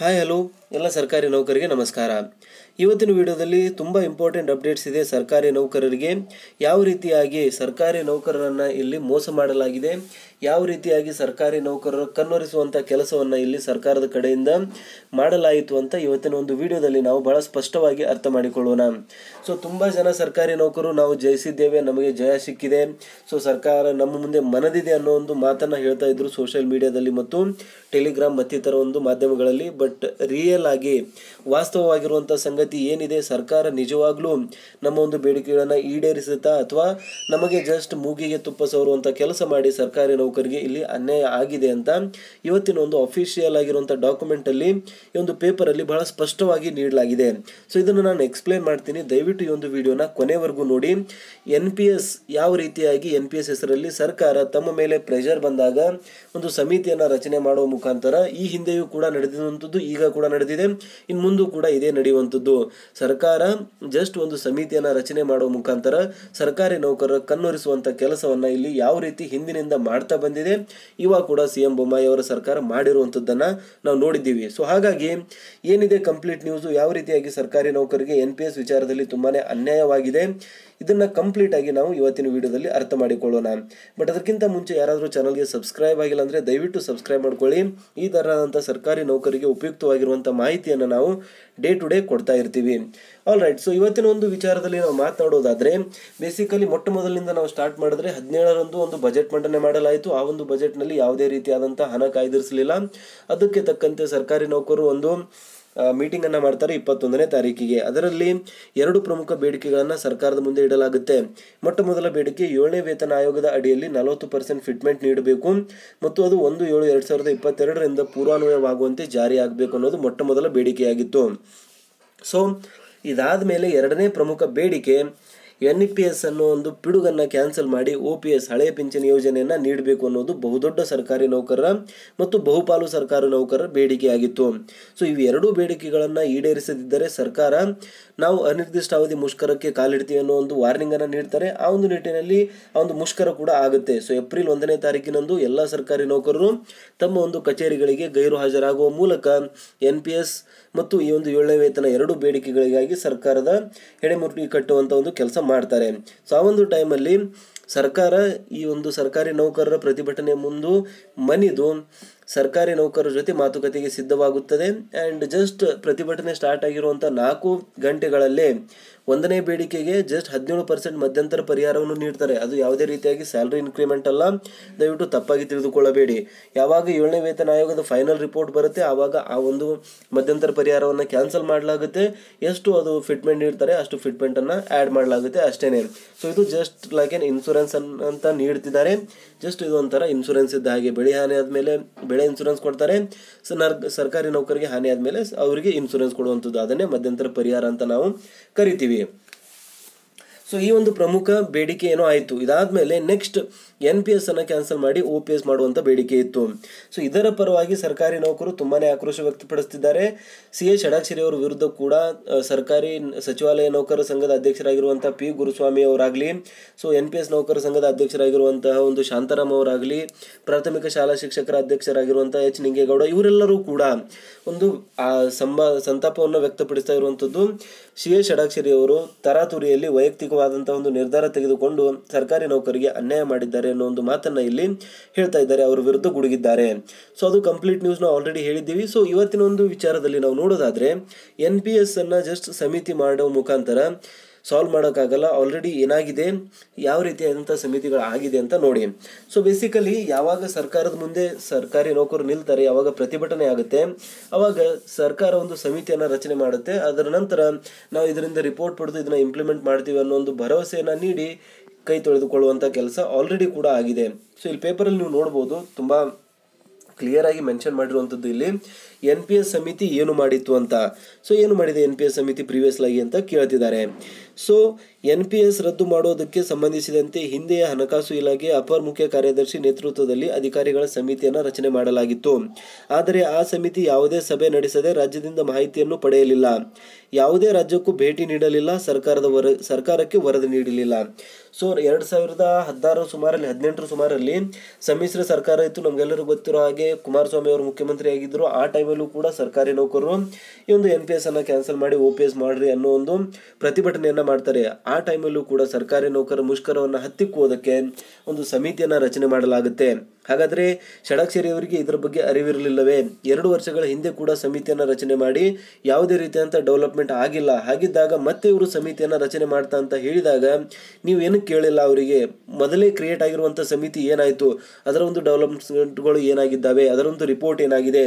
Hi hello ಎಲ್ಲ ಸರ್ಕಾರಿ ನೌಕರಿಗೆ ನಮಸ್ಕಾರ. ಇವತ್ತಿನ ವಿಡಿಯೋದಲ್ಲಿ ತುಂಬ ಇಂಪಾರ್ಟೆಂಟ್ ಅಪ್ಡೇಟ್ಸ್ ಇದೆ ಸರ್ಕಾರಿ ನೌಕರರಿಗೆ. ಯಾವ ರೀತಿಯಾಗಿ ಸರ್ಕಾರಿ ನೌಕರರನ್ನು ಇಲ್ಲಿ ಮೋಸ ಮಾಡಲಾಗಿದೆ, ಯಾವ ರೀತಿಯಾಗಿ ಸರ್ಕಾರಿ ನೌಕರರು ಕನ್ನೊರಿಸುವಂಥ ಕೆಲಸವನ್ನು ಇಲ್ಲಿ ಸರ್ಕಾರದ ಕಡೆಯಿಂದ ಮಾಡಲಾಯಿತು ಅಂತ ಇವತ್ತಿನ ಒಂದು ವಿಡಿಯೋದಲ್ಲಿ ನಾವು ಬಹಳ ಸ್ಪಷ್ಟವಾಗಿ ಅರ್ಥ ಮಾಡಿಕೊಳ್ಳೋಣ. ಸೊ ತುಂಬ ಜನ ಸರ್ಕಾರಿ ನೌಕರು ನಾವು ಜಯಿಸಿದ್ದೇವೆ, ನಮಗೆ ಜಯ ಸಿಕ್ಕಿದೆ. ಸೊ ಸರ್ಕಾರ ನಮ್ಮ ಮುಂದೆ ಮನದಿದೆ ಅನ್ನೋ ಒಂದು ಮಾತನ್ನು ಹೇಳ್ತಾ ಇದ್ರು ಸೋಷಿಯಲ್ ಮೀಡಿಯಾದಲ್ಲಿ ಮತ್ತು ಟೆಲಿಗ್ರಾಮ್ ಮತ್ತಿತರ ಒಂದು ಮಾಧ್ಯಮಗಳಲ್ಲಿ. ಬಟ್ ರಿಯಲ್ ಆಗಿ ವಾಸ್ತವವಾಗಿರುವಂಥ ಸಂಗತಿ ಏನಿದೆ ಸರ್ಕಾರ ನಿಜವಾಗ್ಲೂ ನಮ್ಮ ಒಂದು ಬೇಡಿಕೆಗಳನ್ನು ಈಡೇರಿಸುತ್ತಾ ಅಥವಾ ನಮಗೆ ಜಸ್ಟ್ ಮೂಗಿಗೆ ತುಪ್ಪ ಸವರುವಂಥ ಕೆಲಸ ಮಾಡಿ ಸರ್ಕಾರಿ ನೌಕರಿಗೆ ಇಲ್ಲಿ ಅನ್ಯಾಯ ಆಗಿದೆ ಅಂತ ಇವತ್ತಿನ ಒಂದು ಅಫಿಷಿಯಲ್ ಆಗಿರುವಂಥ ಡಾಕ್ಯುಮೆಂಟ್ ಅಲ್ಲಿ ಈ ಒಂದು ಪೇಪರ್ ಅಲ್ಲಿ ಬಹಳ ಸ್ಪಷ್ಟವಾಗಿ ನೀಡಲಾಗಿದೆ. ಸೊ ಇದನ್ನು ನಾನು ಎಕ್ಸ್ಪ್ಲೇನ್ ಮಾಡ್ತೀನಿ. ದಯವಿಟ್ಟು ಈ ಒಂದು ವಿಡಿಯೋನ ಕೊನೆವರೆಗೂ ನೋಡಿ. ಎನ್ ಪಿ ಎಸ್ ಯಾವ ರೀತಿಯಾಗಿ ಎನ್ ಪಿ ಹೆಸರಲ್ಲಿ ಸರ್ಕಾರ ತಮ್ಮ ಮೇಲೆ ಪ್ರೆಷರ್ ಬಂದಾಗ ಒಂದು ಸಮಿತಿಯನ್ನ ರಚನೆ ಮಾಡುವ ಮುಖಾಂತರ ಈ ಹಿಂದೆಯೂ ಕೂಡ ನಡೆದಿರುವಂಥದ್ದು ಈಗ ಕೂಡ ನಡೆದಿದೆ. ಇನ್ನು ಮುಂದೂ ಕೂಡ ಇದೇ ನಡೆಯುವಂಥದ್ದು ಸರ್ಕಾರ ಜಸ್ಟ್ ಒಂದು ಸಮಿತಿಯನ್ನ ರಚನೆ ಮಾಡುವ ಮುಖಾಂತರ ಸರ್ಕಾರಿ ನೌಕರರ ಕಣ್ಣೊರಿಸುವಂಥ ಕೆಲಸವನ್ನ ಇಲ್ಲಿ ಯಾವ ರೀತಿ ಹಿಂದಿನಿಂದ ಮಾಡ್ತಾ ಬಂದಿದೆ ಇವಾಗ ಕೂಡ ಸಿ ಎಂ ಬೊಮ್ಮಾಯಿ ಅವರ ಸರ್ಕಾರ ಮಾಡಿರುವಂಥದ್ದನ್ನು ನಾವು ನೋಡಿದ್ದೀವಿ. ಸೊ ಹಾಗಾಗಿ ಏನಿದೆ ಕಂಪ್ಲೀಟ್ ನ್ಯೂಸು ಯಾವ ರೀತಿಯಾಗಿ ಸರ್ಕಾರಿ ನೌಕರಿಗೆ ಎನ್ ಪಿ ಎಸ್ ವಿಚಾರದಲ್ಲಿ ತುಂಬಾನೇ ಅನ್ಯಾಯವಾಗಿದೆ? ಇದನ್ನ ಕಂಪ್ಲೀಟ್ ಆಗಿ ನಾವು ಇವತ್ತಿನ ವಿಡಿಯೋದಲ್ಲಿ ಅರ್ಥ ಮಾಡಿಕೊಳ್ಳೋಣ. ಬಟ್ ಅದಕ್ಕಿಂತ ಮುಂಚೆ ಯಾರಾದರೂ ಚಾನಲ್ಗೆ ಸಬ್ಸ್ಕ್ರೈಬ್ ಆಗಿಲ್ಲ ಅಂದರೆ ದಯವಿಟ್ಟು ಸಬ್ಸ್ಕ್ರೈಬ್ ಮಾಡ್ಕೊಳ್ಳಿ. ಈ ತರಹದಂಥ ಸರ್ಕಾರಿ ನೌಕರಿಗೆ ಉಪಯುಕ್ತವಾಗಿರುವಂಥ ಮಾಹಿತಿಯನ್ನು ನಾವು ಡೇ ಟು ಡೇ ಕೊಡ್ತಾ ಇರ್ತೀವಿ. ಆಲ್ ರೈಟ್ ಸೊ ಇವತ್ತಿನ ಒಂದು ವಿಚಾರದಲ್ಲಿ ನಾವು ಮಾತನಾಡೋದಾದ್ರೆ ಬೇಸಿಕಲಿ ಮೊಟ್ಟ ಮೊದಲಿನಿಂದ ನಾವು ಸ್ಟಾರ್ಟ್ ಮಾಡಿದ್ರೆ ಹದಿನೇಳರಂದು ಒಂದು ಬಜೆಟ್ ಮಂಡನೆ ಮಾಡಲಾಯಿತು. ಆ ಒಂದು ಬಜೆಟ್ನಲ್ಲಿ ಯಾವುದೇ ರೀತಿಯಾದಂಥ ಹಣ ಕಾಯ್ದಿರಿಸಲಿಲ್ಲ. ಅದಕ್ಕೆ ತಕ್ಕಂತೆ ಸರ್ಕಾರಿ ನೌಕರು ಒಂದು ಮೀಟಿಂಗ್ ಅನ್ನ ಮಾಡ್ತಾರೆ ಇಪ್ಪತ್ತೊಂದನೇ ತಾರೀಕಿಗೆ. ಅದರಲ್ಲಿ ಎರಡು ಪ್ರಮುಖ ಬೇಡಿಕೆಗಳನ್ನು ಸರ್ಕಾರದ ಮುಂದೆ ಇಡಲಾಗುತ್ತೆ. ಮೊಟ್ಟ ಮೊದಲ ಬೇಡಿಕೆ ಏಳನೇ ವೇತನ ಆಯೋಗದ ಅಡಿಯಲ್ಲಿ ನಲವತ್ತು ಪರ್ಸೆಂಟ್ ಫಿಟ್ಮೆಂಟ್ ನೀಡಬೇಕು ಮತ್ತು ಅದು ಒಂದು ಏಳು ಎರಡು ಸಾವಿರದ ಇಪ್ಪತ್ತೆರಡರಿಂದ ಪೂರ್ವಾನ್ವಯವಾಗುವಂತೆ ಜಾರಿ ಆಗಬೇಕು ಅನ್ನೋದು ಮೊಟ್ಟ ಮೊದಲ ಬೇಡಿಕೆಯಾಗಿತ್ತು. ಸೊ ಇದಾದ ಮೇಲೆ ಎರಡನೇ ಪ್ರಮುಖ ಬೇಡಿಕೆ ಎನ್ ಪಿ ಎಸ್ ಅನ್ನೋ ಒಂದು ಪಿಡುಗನ್ನ ಕ್ಯಾನ್ಸಲ್ ಮಾಡಿ ಒ ಪಿ ಎಸ್ ಹಳೆಯ ಪಿಂಚಣಿ ಯೋಜನೆಯನ್ನ ನೀಡಬೇಕು ಅನ್ನೋದು ಬಹುದೊಡ್ಡ ಸರ್ಕಾರಿ ನೌಕರರ ಮತ್ತು ಬಹುಪಾಲು ಸರ್ಕಾರಿ ನೌಕರರ ಬೇಡಿಕೆಯಾಗಿತ್ತು ಸೊ, ಇವು ಎರಡೂ ಬೇಡಿಕೆಗಳನ್ನ ಈಡೇರಿಸದಿದ್ದರೆ ಸರ್ಕಾರ ನಾವು ಅನಿರ್ದಿಷ್ಟಾವಧಿ ಮುಷ್ಕರಕ್ಕೆ ಕಾಲಿಡ್ತೀವಿ ಅನ್ನೋ ಒಂದು ವಾರ್ನಿಂಗ್ ಅನ್ನ ನೀಡ್ತಾರೆ. ಆ ಒಂದು ನಿಟ್ಟಿನಲ್ಲಿ ಆ ಒಂದು ಮುಷ್ಕರ ಕೂಡ ಆಗುತ್ತೆ. ಸೊ, ಏಪ್ರಿಲ್ ಒಂದನೇ ತಾರೀಕಿನಂದು ಎಲ್ಲ ಸರ್ಕಾರಿ ನೌಕರರು ತಮ್ಮ ಒಂದು ಕಚೇರಿಗಳಿಗೆ ಗೈರು ಹಾಜರಾಗುವ ಮೂಲಕ ಎನ್ ಪಿ ಎಸ್ ಮತ್ತು ಈ ಒಂದು ಏಳನೇ ವೇತನ ಎರಡು ಬೇಡಿಕೆಗಳಿಗಾಗಿ ಸರ್ಕಾರದ ಎಡೆಮುಟ್ಟಿ ಕಟ್ಟುವಂಥ ಒಂದು ಕೆಲಸ ಮಾಡ್ತಾರೆ. ಸೊ ಆ ಒಂದು ಟೈಮಲ್ಲಿ ಸರ್ಕಾರ ಈ ಒಂದು ಸರ್ಕಾರಿ ನೌಕರರ ಪ್ರತಿಭಟನೆ ಮುಂದು ಮನಿದು ಸರ್ಕಾರಿ ನೌಕರರ ಜೊತೆ ಮಾತುಕತೆಗೆ ಸಿದ್ಧವಾಗುತ್ತದೆ. ಆ್ಯಂಡ್ ಜಸ್ಟ್ ಪ್ರತಿಭಟನೆ ಸ್ಟಾರ್ಟ್ ಆಗಿರುವಂಥ ನಾಲ್ಕು ಗಂಟೆಗಳಲ್ಲೇ ಒಂದನೇ ಬೇಡಿಕೆಗೆ ಜಸ್ಟ್ ಹದಿನೇಳು ಪರ್ಸೆಂಟ್ ಮಧ್ಯಂತರ ಪರಿಹಾರವನ್ನು ನೀಡ್ತಾರೆ. ಅದು ಯಾವುದೇ ರೀತಿಯಾಗಿ ಸ್ಯಾಲ್ರಿ ಇನ್ಕ್ರಿಮೆಂಟ್ ಅಲ್ಲ. ದಯವಿಟ್ಟು ತಪ್ಪಾಗಿ ತಿಳಿದುಕೊಳ್ಳಬೇಡಿ. ಯಾವಾಗ ಏಳನೇ ವೇತನ ಆಯೋಗದ ಫೈನಲ್ ರಿಪೋರ್ಟ್ ಬರುತ್ತೆ, ಆವಾಗ ಆ ಒಂದು ಮಧ್ಯಂತರ ಪರಿಹಾರವನ್ನು ಕ್ಯಾನ್ಸಲ್ ಮಾಡಲಾಗುತ್ತೆ. ಎಷ್ಟು ಅದು ಫಿಟ್ಮೆಂಟ್ ನೀಡ್ತಾರೆ, ಅಷ್ಟು ಫಿಟ್ಮೆಂಟನ್ನು ಆ್ಯಡ್ ಮಾಡಲಾಗುತ್ತೆ ಅಷ್ಟೇ ಸೊ ಇದು ಜಸ್ಟ್ ಲೈಕ್ ಎನ್ ಇನ್ಸೂರೆನ್ಸ್ ಅಂತ ನೀಡ್ತಿದ್ದಾರೆ. ಜಸ್ಟ್ ಇದು ಒಂಥರ ಇನ್ಶೂರೆನ್ಸ್ ಇದ್ದ ಹಾಗೆ ಬೆಳೆ ಹಾನಿ ಆದಮೇಲೆ, ಬೆಳೆ ಇನ್ಶೂರೆನ್ಸ್ ಕೊಡ್ತಾರೆ. ಸರ್ಕಾರಿ ನೌಕರಿಗೆ ಹಾನಿ ಆದಮೇಲೆ ಅವರಿಗೆ ಇನ್ಶೂರೆನ್ಸ್ ಕೊಡುವಂಥದ್ದು ಅದನ್ನೇ ಮಧ್ಯಂತರ ಪರಿಹಾರ ಅಂತ ನಾವು ಕರಿತೀವಿ. ಸೊ ಈ ಒಂದು ಪ್ರಮುಖ ಬೇಡಿಕೆ ಏನೋ ಆಯಿತು. ಇದಾದ್ಮೇಲೆ ನೆಕ್ಸ್ಟ್ ಎನ್ ಪಿ ಎಸ್ ಅನ್ನು ಕ್ಯಾನ್ಸಲ್ ಮಾಡಿ ಒ ಪಿ ಎಸ್ ಮಾಡುವಂತ ಬೇಡಿಕೆ ಇತ್ತು. ಸೊ ಇದರ ಪರವಾಗಿ ಸರ್ಕಾರಿ ನೌಕರು ತುಂಬಾನೇ ಆಕ್ರೋಶ ವ್ಯಕ್ತಪಡಿಸುತ್ತಿದ್ದಾರೆ ಸಿ ಎ ಷಡಾಕ್ಷರಿ ಅವರ ವಿರುದ್ಧ ಕೂಡ ಸರ್ಕಾರಿ ಸಚಿವಾಲಯ ನೌಕರ ಸಂಘದ ಅಧ್ಯಕ್ಷರಾಗಿರುವಂಥ ಪಿ ಗುರುಸ್ವಾಮಿ ಅವರಾಗಲಿ ಸೊ ಎನ್ ಪಿ ಎಸ್ ನೌಕರ ಸಂಘದ ಅಧ್ಯಕ್ಷರಾಗಿರುವಂತಹ ಒಂದು ಶಾಂತಾರಾಮ್ ಅವರಾಗಲಿ, ಪ್ರಾಥಮಿಕ ಶಾಲಾ ಶಿಕ್ಷಕರ ಅಧ್ಯಕ್ಷರಾಗಿರುವಂಥ ಎಚ್ ನಿಂಗೇಗೌಡ, ಇವರೆಲ್ಲರೂ ಕೂಡ ಒಂದು ಸಂಬ, ಸಂತಾಪವನ್ನು ವ್ಯಕ್ತಪಡಿಸ್ತಾ ಇರುವಂಥದ್ದು ಸಿ ಎ ಷಡಾಕ್ಷರಿ ಅವರು ತರಾತುರಿಯಲ್ಲಿ ವೈಯಕ್ತಿಕವಾದಂತಹ ಒಂದು ನಿರ್ಧಾರ ತೆಗೆದುಕೊಂಡು ಸರ್ಕಾರಿ ನೌಕರಿಗೆ ಅನ್ಯಾಯ ಮಾಡಿದ್ದಾರೆ ಅನ್ನೋ ಒಂದು ಮಾತನ್ನ ಇಲ್ಲಿ ಹೇಳ್ತಾ ಇದ್ದಾರೆ. ಅವರ ವಿರುದ್ಧ ಗುಡುಗಿದ್ದಾರೆ. ಸೊ ಅದು ಕಂಪ್ಲೀಟ್ ನ್ಯೂಸ್ ನಾವು ಆಲ್ರೆಡಿ ಹೇಳಿದ್ದೀವಿ. ಸೊ ಇವತ್ತಿನ ಒಂದು ವಿಚಾರದಲ್ಲಿ ನಾವು ನೋಡೋದಾದ್ರೆ ಎನ್ ಪಿ ಅನ್ನ ಜಸ್ಟ್ ಸಮಿತಿ ಮಾಡೋ ಮುಖಾಂತರ ಸಾಲ್ವ್ ಮಾಡೋಕ್ಕಾಗಲ್ಲ ಆಲ್ರೆಡಿ ಏನಾಗಿದೆ, ಯಾವ ರೀತಿಯಾದಂಥ ಸಮಿತಿಗಳು ಆಗಿದೆ ಅಂತ ನೋಡಿ. ಸೊ ಬೇಸಿಕಲಿ ಯಾವಾಗ ಸರ್ಕಾರದ ಮುಂದೆ ಸರ್ಕಾರಿ ನೌಕರು ನಿಲ್ತಾರೆ, ಯಾವಾಗ ಪ್ರತಿಭಟನೆ ಆಗುತ್ತೆ, ಅವಾಗ ಸರ್ಕಾರ ಒಂದು ಸಮಿತಿಯನ್ನು ರಚನೆ ಮಾಡುತ್ತೆ. ಅದರ ನಂತರ ನಾವು ಇದರಿಂದ ರಿಪೋರ್ಟ್ ಪಡೆದು ಇದನ್ನು ಇಂಪ್ಲಿಮೆಂಟ್ ಮಾಡ್ತೀವಿ ಅನ್ನೋ ಒಂದು ಭರವಸೆಯನ್ನು ನೀಡಿ ಕೈ ತೊಳೆದುಕೊಳ್ಳುವಂಥ ಕೆಲಸ ಆಲ್ರೆಡಿ ಕೂಡ ಆಗಿದೆ. ಸೊ ಇಲ್ಲಿ ಪೇಪರಲ್ಲಿ ನೀವು ನೋಡ್ಬೋದು, ತುಂಬ ಕ್ಲಿಯರ್ ಆಗಿ ಮೆನ್ಷನ್ ಮಾಡಿರುವಂಥದ್ದು ಇಲ್ಲಿ ಎನ್ ಪಿ ಎಸ್ ಸಮಿತಿ ಏನು ಮಾಡಿತ್ತು ಅಂತ. ಸೊ ಏನು ಮಾಡಿದೆ ಎನ್ ಪಿ ಎಸ್ ಸಮಿತಿ ಪ್ರೀವಿಯಸ್ ಆಗಿ ಅಂತ ಕೇಳ್ತಿದ್ದಾರೆ. ಸೊ ಎನ್ ಪಿ ಎಸ್ ರದ್ದು ಮಾಡುವುದಕ್ಕೆ ಸಂಬಂಧಿಸಿದಂತೆ ಹಿಂದೆಯ ಹಣಕಾಸು ಇಲಾಖೆ ಅಪರ ಮುಖ್ಯ ಕಾರ್ಯದರ್ಶಿ ನೇತೃತ್ವದಲ್ಲಿ ಅಧಿಕಾರಿಗಳ ಸಮಿತಿಯನ್ನು ರಚನೆ ಮಾಡಲಾಗಿತ್ತು. ಆದರೆ ಆ ಸಮಿತಿ ಯಾವುದೇ ಸಭೆ ನಡೆಸದೆ ರಾಜ್ಯದಿಂದ ಮಾಹಿತಿಯನ್ನು ಪಡೆಯಲಿಲ್ಲ. ಯಾವುದೇ ರಾಜ್ಯಕ್ಕೂ ಭೇಟಿ ನೀಡಲಿಲ್ಲ, ಸರ್ಕಾರದ ವರ, ಸರ್ಕಾರಕ್ಕೆ ವರದಿ ನೀಡಲಿಲ್ಲ. ಸೊ, ಎರಡು ಸಾವಿರದ ಹದಿನಾರು ಸುಮಾರಲ್ಲಿ ಹದಿನೆಂಟರ ಸುಮಾರಲ್ಲಿ ಸಮ್ಮಿಶ್ರ ಸರ್ಕಾರ ಇತ್ತು. ನಮಗೆಲ್ಲರಿಗೂ ಗೊತ್ತಿರೋ ಹಾಗೆ ಕುಮಾರಸ್ವಾಮಿ ಅವರು ಮುಖ್ಯಮಂತ್ರಿ ಆಗಿದ್ದರು ಆ ಟೈಮಲ್ಲೂ ಕೂಡ ಸರ್ಕಾರಿ ನೌಕರರು ಈ ಒಂದು ಎನ್ ಪಿ ಎಸ್ ಅನ್ನು ಕ್ಯಾನ್ಸಲ್ ಮಾಡಿ ಒ ಪಿ ಎಸ್ ಮಾಡ್ರಿ ಅನ್ನೋ ಒಂದು ಪ್ರತಿಭಟನೆಯನ್ನ ಮಾಡ್ತಾರೆ. ಆ ಟೈಮಲ್ಲೂ ಕೂಡ ಸರ್ಕಾರಿ ನೌಕರ ಮುಷ್ಕರವನ್ನು ಹತ್ತಿಕ್ಕುವುದಕ್ಕೆ ಒಂದು ಸಮಿತಿಯನ್ನು ರಚನೆ ಮಾಡಲಾಗುತ್ತೆ. ಹಾಗಾದ್ರೆ ಷಡಕ್ಷರಿ ಅವರಿಗೆ ಇದರ ಬಗ್ಗೆ ಅರಿವಿರಲಿಲ್ಲವೇ? ಎರಡು ವರ್ಷಗಳ ಹಿಂದೆ ಕೂಡ ಸಮಿತಿಯನ್ನು ರಚನೆ ಮಾಡಿ ಯಾವುದೇ ರೀತಿಯಂಥ ಡೆವಲಪ್ಮೆಂಟ್ ಆಗಿಲ್ಲ. ಹಾಗಿದ್ದಾಗ ಮತ್ತೆ ಇವರು ಸಮಿತಿಯನ್ನು ರಚನೆ ಮಾಡ್ತಾ ಅಂತ ಹೇಳಿದಾಗ ನೀವು ಏನಕ್ಕೆ ಕೇಳಿಲ್ಲ ಅವರಿಗೆ? ಮೊದಲೇ ಕ್ರಿಯೇಟ್ ಆಗಿರುವಂಥ ಸಮಿತಿ ಏನಾಯಿತು? ಅದರ ಒಂದು ಡೆವಲಪ್ಮೆಂಟ್ಗಳು ಏನಾಗಿದ್ದಾವೆ? ಅದರ ಒಂದು ರಿಪೋರ್ಟ್ ಏನಾಗಿದೆ?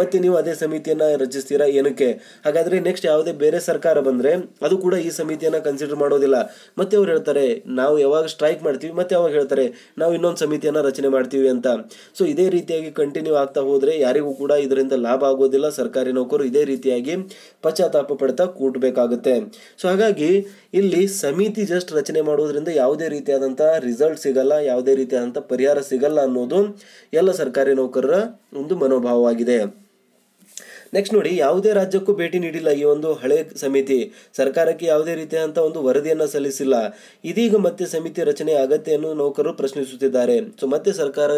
ಮತ್ತೆ ನೀವು ಅದೇ ಸಮಿತಿಯನ್ನು ರಚಿಸ್ತೀರಾ ಏನಕ್ಕೆ? ಹಾಗಾದರೆ ನೆಕ್ಸ್ಟ್ ಯಾವುದೇ ಬೇರೆ ಸರ್ಕಾರ ಬಂದರೆ ಅದು ಕೂಡ ಈ ಸಮಿತಿಯನ್ನು ಕನ್ಸಿಡರ್ ಮಾಡೋದಿಲ್ಲ. ಮತ್ತೆ ಅವ್ರು ಹೇಳ್ತಾರೆ, ನಾವು ಯಾವಾಗ ಸ್ಟ್ರೈಕ್ ಮಾಡ್ತೀವಿ, ಮತ್ತೆ ಯಾವಾಗ ಹೇಳ್ತಾರೆ, ನಾವು ಇನ್ನೊಂದು ಸಮಿತಿಯನ್ನು ರಚನೆ ಮಾಡ್ತೀವಿ ಅಂತ. ಸೊ ಇದೇ ರೀತಿಯಾಗಿ ಕಂಟಿನ್ಯೂ ಆಗ್ತಾ ಹೋದರೆ ಯಾರಿಗೂ ಕೂಡ ಇದರಿಂದ ಲಾಭ ಆಗೋದಿಲ್ಲ. ಸರ್ಕಾರಿ ನೌಕರು ಇದೇ ರೀತಿಯಾಗಿ ಪಶ್ಚಾತ್ತಾಪ ಪಡ್ತಾ ಕೂಟಬೇಕಾಗುತ್ತೆ ಸೊ ಹಾಗಾಗಿ ಇಲ್ಲಿ ಸಮಿತಿ ಜಸ್ಟ್ ರಚನೆ ಮಾಡೋದ್ರಿಂದ ಯಾವುದೇ ರೀತಿಯಾದಂಥ ರಿಸಲ್ಟ್ ಸಿಗಲ್ಲ, ಯಾವುದೇ ರೀತಿಯಾದಂಥ ಪರಿಹಾರ ಸಿಗಲ್ಲ ಅನ್ನೋದು ಎಲ್ಲ ಸರ್ಕಾರಿ ನೌಕರರ ಒಂದು ಮನೋಭಾವವಾಗಿದೆ. ನೆಕ್ಸ್ಟ್ ನೋಡಿ, ಯಾವುದೇ ರಾಜ್ಯಕ್ಕೂ ಭೇಟಿ ನೀಡಿಲ್ಲ ಈ ಒಂದು ಹಳೆ ಸಮಿತಿ. ಸರ್ಕಾರಕ್ಕೆ ಯಾವುದೇ ರೀತಿಯಾದಂಥ ಒಂದು ವರದಿಯನ್ನು ಸಲ್ಲಿಸಿಲ್ಲ. ಇದೀಗ ಮತ್ತೆ ಸಮಿತಿ ರಚನೆ ಅಗತ್ಯವನ್ನು ನೌಕರರು ಪ್ರಶ್ನಿಸುತ್ತಿದ್ದಾರೆ. ಸೊ ಮತ್ತೆ ಸರ್ಕಾರ,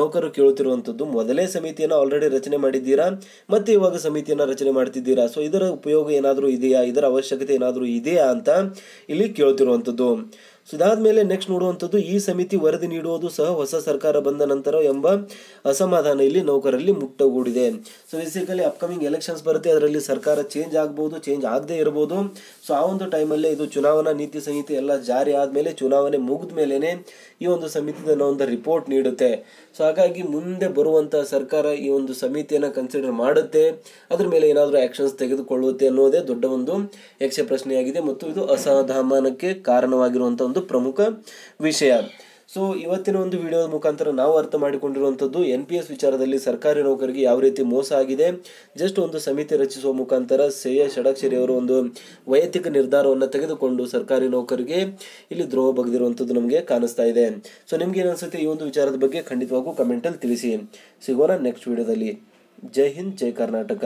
ನೌಕರರು ಕೇಳುತ್ತಿರುವಂಥದ್ದು, ಮೊದಲೇ ಸಮಿತಿಯನ್ನು ಆಲ್ರೆಡಿ ರಚನೆ ಮಾಡಿದ್ದೀರಾ? ಮತ್ತೆ ಇವಾಗ ಸಮಿತಿಯನ್ನು ರಚನೆ ಮಾಡ್ತಿದ್ದೀರಾ? ಸೊ ಇದರ ಉಪಯೋಗ ಏನಾದರೂ ಇದೆಯಾ? ಇದರ ಅವಶ್ಯಕತೆ ಏನಾದರೂ ಇದೆಯಾ ಅಂತ ಇಲ್ಲಿ ಕೇಳುತ್ತಿರುವಂಥದ್ದು. ಸೊ ಇದಾದ್ಮೇಲೆ ನೆಕ್ಸ್ಟ್ ನೋಡುವಂಥದ್ದು ಈ ಸಮಿತಿ ವರದಿ ನೀಡುವುದು ಸಹ ಹೊಸ ಸರ್ಕಾರ ಬಂದ ನಂತರ ಎಂಬ ಅಸಮಾಧಾನ ಇಲ್ಲಿ ನೌಕರರಲ್ಲಿ ಮುಟ್ಟಗೂಡಿದೆ ಸೊ ಬೇಸಿಕಲಿ ಅಪ್ಕಮಿಂಗ್ ಎಲೆಕ್ಷನ್ಸ್ ಬರುತ್ತೆ, ಅದರಲ್ಲಿ ಸರ್ಕಾರ ಚೇಂಜ್ ಆಗ್ಬೋದು ಚೇಂಜ್ ಆಗದೆ ಇರಬಹುದು ಸೊ ಆ ಒಂದು ಟೈಮಲ್ಲೇ ಇದು ಚುನಾವಣಾ ನೀತಿ ಸಂಹಿತೆ ಎಲ್ಲ ಜಾರಿ ಆದಮೇಲೆ ಚುನಾವಣೆ ಮುಗಿದ ಮೇಲೇ ಈ ಒಂದು ಸಮಿತಿ ಒಂದು ರಿಪೋರ್ಟ್ ನೀಡುತ್ತೆ. ಸೊ ಹಾಗಾಗಿ ಮುಂದೆ ಬರುವಂಥ ಸರ್ಕಾರ ಈ ಒಂದು ಸಮಿತಿಯನ್ನು ಕನ್ಸಿಡರ್ ಮಾಡುತ್ತೆ. ಅದ್ರ ಮೇಲೆ ಏನಾದರೂ ಆಕ್ಷನ್ಸ್ ತೆಗೆದುಕೊಳ್ಳುತ್ತೆ ಅನ್ನೋದೇ ದೊಡ್ಡ ಒಂದು ಯಕ್ಷ ಪ್ರಶ್ನೆಯಾಗಿದೆ. ಮತ್ತು ಇದು ಅಸಮಾಧಾನಕ್ಕೆ ಕಾರಣವಾಗಿರುವಂಥ ಒಂದು ಪ್ರಮುಖ ವಿಷಯ. ಸೊ ಇವತ್ತಿನ ಒಂದು ವಿಡಿಯೋದ ಮುಖಾಂತರ ನಾವು ಅರ್ಥ ಮಾಡಿಕೊಂಡಿರುವಂಥದ್ದು ಎನ್ ಪಿ ಎಸ್ ವಿಚಾರದಲ್ಲಿ ಸರ್ಕಾರಿ ನೌಕರಿಗೆ ಯಾವ ರೀತಿ ಮೋಸ ಆಗಿದೆ. ಜಸ್ಟ್ ಒಂದು ಸಮಿತಿ ರಚಿಸುವ ಮುಖಾಂತರ ಶ್ರೇಯ ಷಡಾಕ್ಷರಿ ಅವರು ಒಂದು ವೈಯಕ್ತಿಕ ನಿರ್ಧಾರವನ್ನು ತೆಗೆದುಕೊಂಡು ಸರ್ಕಾರಿ ನೌಕರಿಗೆ ಇಲ್ಲಿ ದ್ರೋಹ ಬಗೆದಿರುವಂಥದ್ದು ನಮಗೆ ಕಾಣಿಸ್ತಾ ಇದೆ. ಸೊ ನಿಮ್ಗೆ ಏನು ಅನ್ಸುತ್ತೆ ಈ ಒಂದು ವಿಚಾರದ ಬಗ್ಗೆ ಖಂಡಿತವಾಗೂ ಕಮೆಂಟಲ್ಲಿ ತಿಳಿಸಿ. ಸಿಗೋಣ ನೆಕ್ಸ್ಟ್ ವಿಡಿಯೋದಲ್ಲಿ. ಜೈ ಹಿಂದ್, ಜೈ ಕರ್ನಾಟಕ.